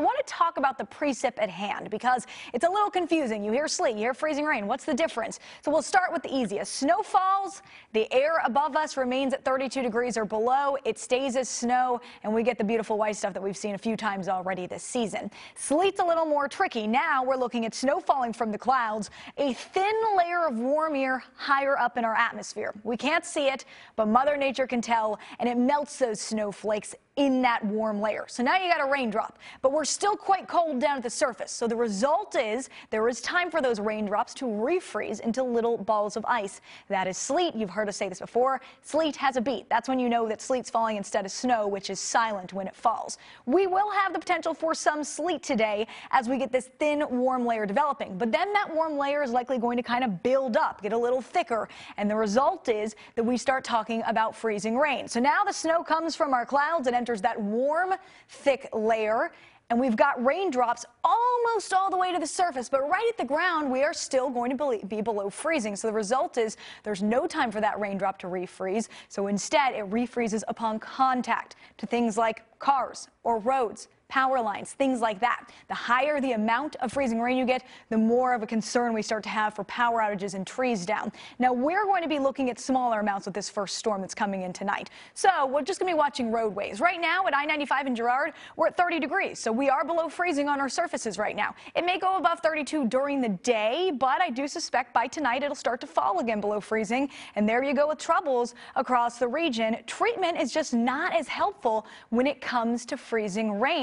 I want to talk about the precip at hand because it's a little confusing. You hear sleet, you hear freezing rain. What's the difference? So we'll start with the easiest. Snow falls, the air above us remains at 32 degrees or below. It stays as snow, and we get the beautiful white stuff that we've seen a few times already this season. Sleet's a little more tricky. Now we're looking at snow falling from the clouds, a thin layer of warm air higher up in our atmosphere. We can't see it, but Mother Nature can tell, and it melts those snowflakes in that warm layer. So now you got a raindrop, but we're still quite cold down at the surface. So the result is there is time for those raindrops to refreeze into little balls of ice. That is sleet. You've heard us say this before. Sleet has a beat. That's when you know that sleet's falling instead of snow, which is silent when it falls. We will have the potential for some sleet today as we get this thin warm layer developing. But then that warm layer is likely going to kind of build up, get a little thicker. And the result is that we start talking about freezing rain. So now the snow comes from our clouds and enters enters that warm, thick layer. And we've got raindrops almost all the way to the surface, but right at the ground, we are still going to be below freezing. So the result is there's no time for that raindrop to refreeze. So instead, it refreezes upon contact to things like cars or roads power lines, things like that. The higher the amount of freezing rain you get, the more of a concern we start to have for power outages and trees down. Now, we're going to be looking at smaller amounts with this first storm that's coming in tonight. So we're just going to be watching roadways. Right now at I-95 in Girard, we're at 30 degrees, so we are below freezing on our surfaces right now. It may go above 32 during the day, but I do suspect by tonight it'll start to fall again below freezing, and there you go with troubles across the region. Treatment is just not as helpful when it comes to freezing rain.